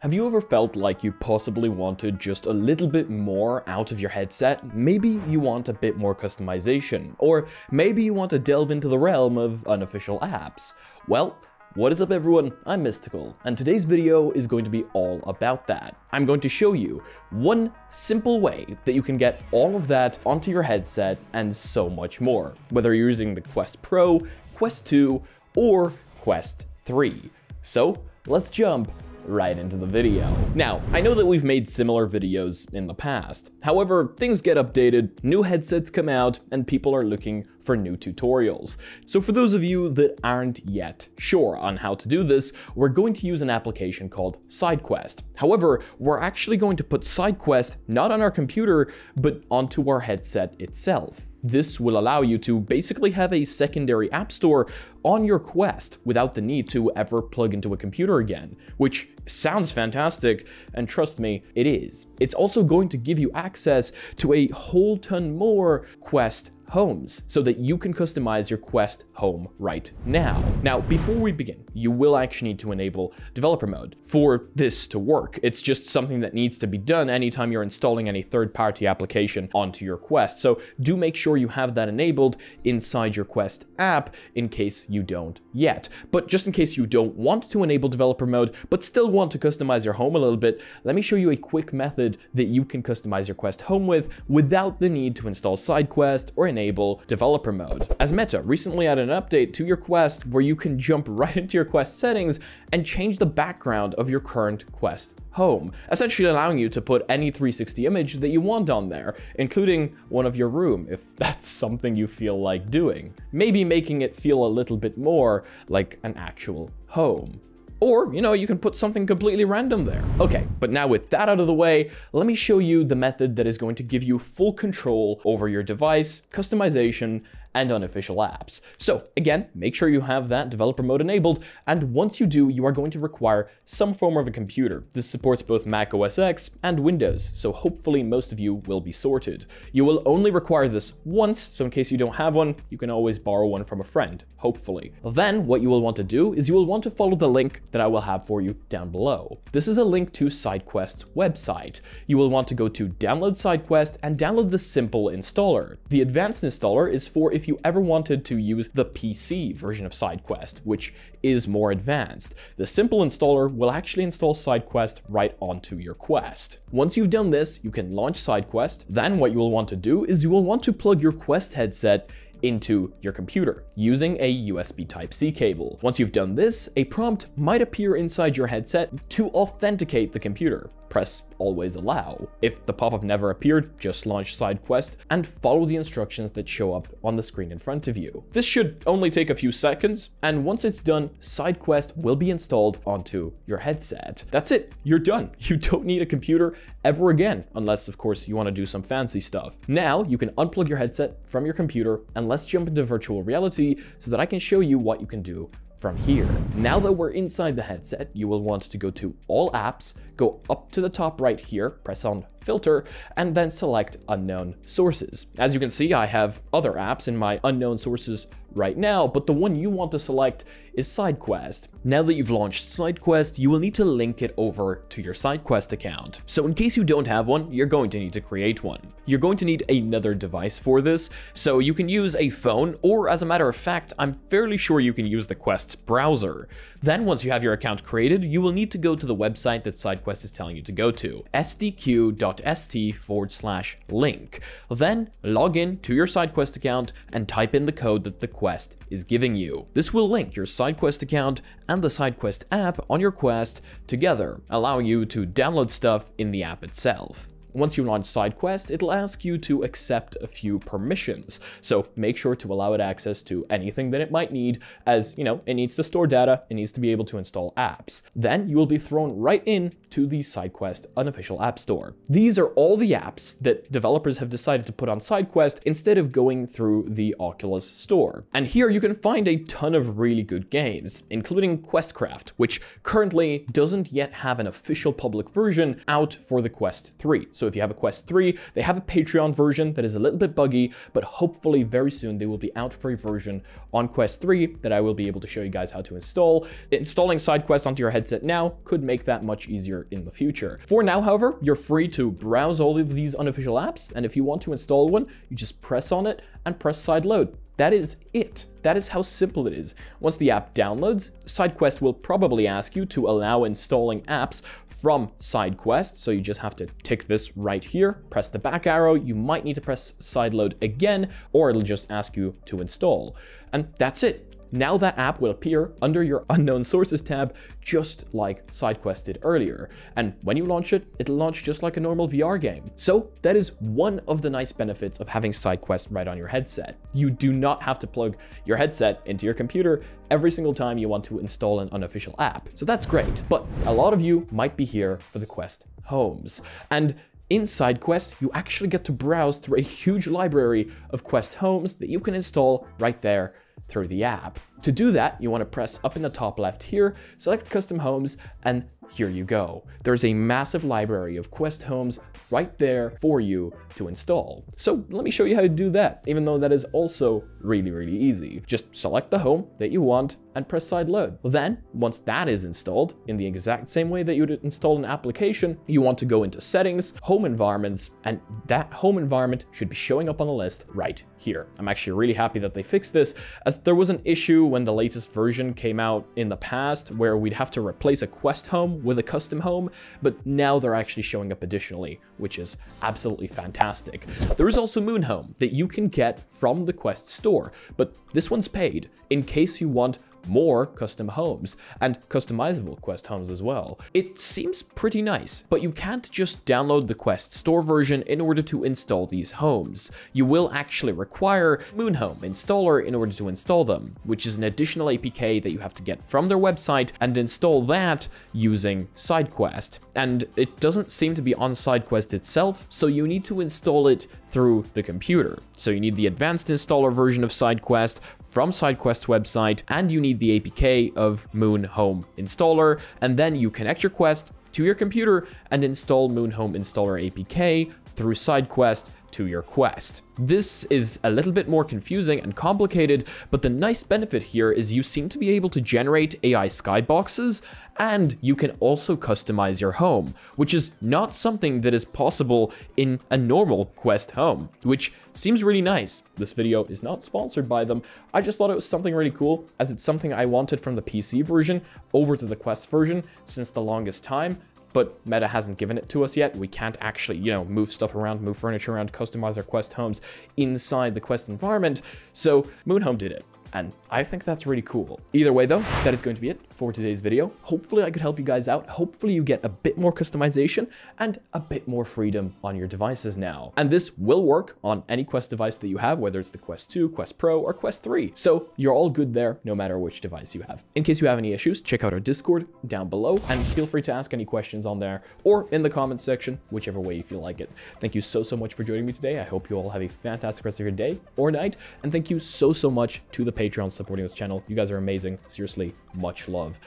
Have you ever felt like you possibly wanted just a little bit more out of your headset? Maybe you want a bit more customization, or maybe you want to delve into the realm of unofficial apps. Well, what is up everyone, I'm Mysticle, and today's video is going to be all about that. I'm going to show you one simple way that you can get all of that onto your headset and so much more, whether you're using the Quest Pro, Quest 2, or Quest 3. So, let's jump right into the video. Now, I know that we've made similar videos in the past. However, things get updated, new headsets come out, and people are looking for new tutorials. So for those of you that aren't yet sure on how to do this, we're going to use an application called SideQuest. However, we're actually going to put SideQuest not on our computer, but onto our headset itself. This will allow you to basically have a secondary app store on your Quest without the need to ever plug into a computer again, which sounds fantastic, and trust me, it is. It's also going to give you access to a whole ton more Quest homes so that you can customize your Quest home right now. Now, before we begin, you will actually need to enable developer mode for this to work. It's just something that needs to be done anytime you're installing any third-party application onto your Quest. So do make sure you have that enabled inside your Quest app in case you don't yet. But just in case you don't want to enable developer mode, but still want to customize your home a little bit, let me show you a quick method that you can customize your Quest home with without the need to install SideQuest or enable enable developer mode. As Meta recently added an update to your Quest where you can jump right into your Quest settings and change the background of your current Quest home, essentially allowing you to put any 360 image that you want on there, including one of your room, if that's something you feel like doing. Maybe making it feel a little bit more like an actual home. Or, you know, you can put something completely random there. Okay, but now with that out of the way, let me show you the method that is going to give you full control over your device, customization, and unofficial apps. So again, make sure you have that developer mode enabled, and once you do, you are going to require some form of a computer. This supports both Mac OS X and Windows, so hopefully most of you will be sorted. You will only require this once, so in case you don't have one, you can always borrow one from a friend, hopefully. Then what you will want to do is you will want to follow the link that I will have for you down below. This is a link to SideQuest's website. You will want to go to download SideQuest and download the simple installer. The advanced installer is for if you ever wanted to use the PC version of SideQuest, which is more advanced. The simple installer will actually install SideQuest right onto your Quest. Once you've done this, you can launch SideQuest. Then what you will want to do is you will want to plug your Quest headset into your computer using a USB Type-C cable. Once you've done this, a prompt might appear inside your headset to authenticate the computer. Press always allow. If the pop-up never appeared, just launch SideQuest and follow the instructions that show up on the screen in front of you. This should only take a few seconds, and once it's done, SideQuest will be installed onto your headset. That's it, you're done. You don't need a computer ever again, unless of course you want to do some fancy stuff. Now you can unplug your headset from your computer and let's jump into virtual reality so that I can show you what you can do from here. Now that we're inside the headset, you will want to go to all apps, go up to the top right here, press on filter, and then select unknown sources. As you can see, I have other apps in my unknown sources right now, but the one you want to select is SideQuest. Now that you've launched SideQuest, you will need to link it over to your SideQuest account. So in case you don't have one, you're going to need to create one. You're going to need another device for this, so you can use a phone, or as a matter of fact, I'm fairly sure you can use the Quest's browser. Then once you have your account created, you will need to go to the website that SideQuest is telling you to go to, sdq.st forward slash link. Then log in to your SideQuest account and type in the code that the Quest is giving you. This will link your SideQuest account and the SideQuest app on your Quest together, allowing you to download stuff in the app itself. Once you launch SideQuest, it'll ask you to accept a few permissions. So make sure to allow it access to anything that it might need as, you know, it needs to store data, it needs to be able to install apps. Then you will be thrown right in to the SideQuest unofficial app store. These are all the apps that developers have decided to put on SideQuest instead of going through the Oculus store. And here you can find a ton of really good games, including Questcraft, which currently doesn't yet have an official public version out for the Quest 3. So if you have a Quest 3, they have a Patreon version that is a little bit buggy, but hopefully very soon they will be out for a version on Quest 3 that I will be able to show you guys how to install. Installing SideQuest onto your headset now could make that much easier in the future. For now, however, you're free to browse all of these unofficial apps, and if you want to install one, you just press on it and press sideload. That is it. That is how simple it is. Once the app downloads, SideQuest will probably ask you to allow installing apps from SideQuest. So you just have to tick this right here, press the back arrow. You might need to press sideload again, or it'll just ask you to install. And that's it. Now that app will appear under your unknown sources tab, just like SideQuest did earlier. And when you launch it, it'll launch just like a normal VR game. So that is one of the nice benefits of having SideQuest right on your headset. You do not have to plug your headset into your computer every single time you want to install an unofficial app. So that's great. But a lot of you might be here for the Quest homes. And in SideQuest, you actually get to browse through a huge library of Quest homes that you can install right there through the app. To do that, you want to press up in the top left here, select custom homes, and here you go. There's a massive library of Quest homes right there for you to install. So let me show you how to do that, even though that is also really, really easy. Just select the home that you want and press side load. Then, once that is installed, in the exact same way that you would install an application, you want to go into settings, home environments, and that home environment should be showing up on the list right here. I'm actually really happy that they fixed this, as there was an issue when the latest version came out in the past where we'd have to replace a Quest home with a custom home, but now they're actually showing up additionally, which is absolutely fantastic. There is also Moon Home that you can get from the Quest store, but this one's paid in case you want more custom homes, and customizable Quest homes as well. It seems pretty nice, but you can't just download the Quest store version in order to install these homes. You will actually require Moonhome installer in order to install them, which is an additional APK that you have to get from their website and install that using SideQuest. And it doesn't seem to be on SideQuest itself, so you need to install it through the computer. So you need the advanced installer version of SideQuest from SideQuest's website, and you need the APK of Moon Home Installer, and then you connect your Quest to your computer and install Moon Home Installer APK through SideQuest to your quest. This is a little bit more confusing and complicated, but the nice benefit here is you seem to be able to generate AI skyboxes, and you can also customize your home, which is not something that is possible in a normal Quest home, which seems really nice. This video is not sponsored by them. I just thought it was something really cool, as it's something I wanted from the PC version over to the Quest version since the longest time, but Meta hasn't given it to us yet. We can't actually, you know, move stuff around, move furniture around, customize our Quest homes inside the Quest environment. So Moonhome did it. And I think that's really cool. Either way though, that is going to be it for today's video. Hopefully I could help you guys out. Hopefully you get a bit more customization and a bit more freedom on your devices now. And this will work on any Quest device that you have, whether it's the Quest 2, Quest Pro, or Quest 3. So you're all good there, no matter which device you have. In case you have any issues, check out our Discord down below and feel free to ask any questions on there or in the comments section, whichever way you feel like it. Thank you so, so much for joining me today. I hope you all have a fantastic rest of your day or night. And thank you so, so much to the Patreon supporting this channel. You guys are amazing. Seriously, much love.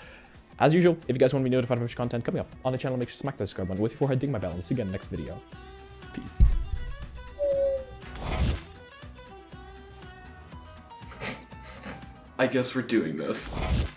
As usual, if you guys want to be notified of future content coming up on the channel, make sure to smack that subscribe button with your forehead, ding my bell, and see you again next video. Peace. I guess we're doing this.